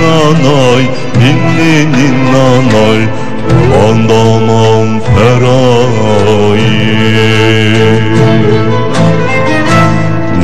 nanay Ninni nanay Andaman ferayi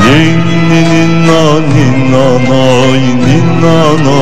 Ninni nanay Ninni nanay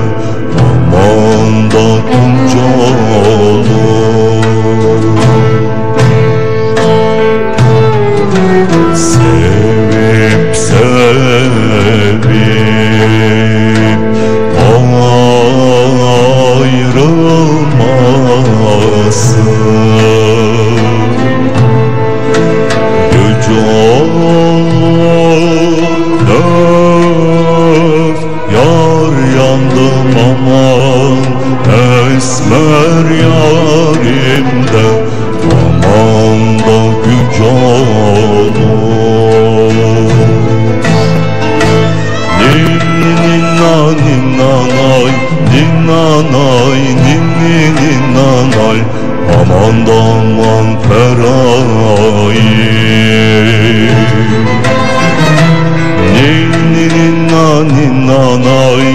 yarimde Aman da güç olur Ninna ninna nay Ninna nay ninni ninna nay Aman da aman feraye Ninni ninna ninna nay